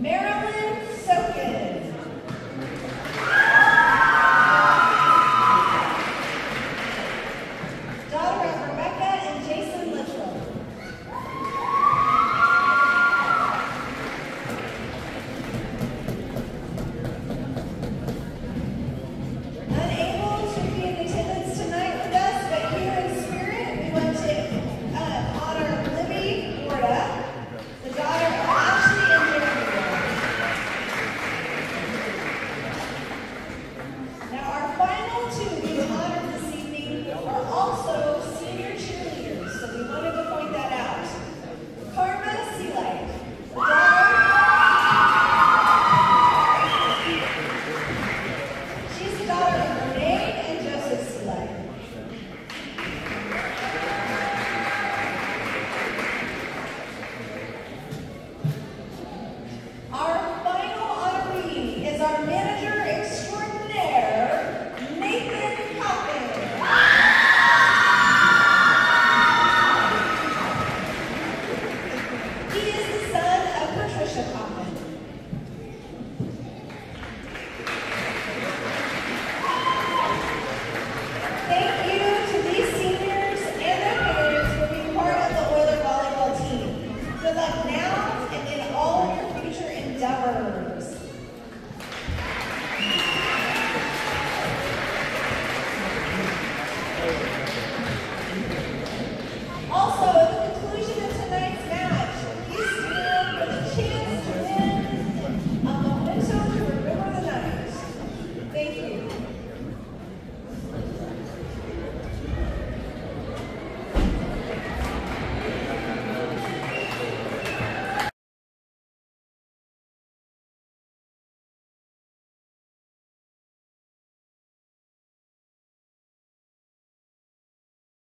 Mary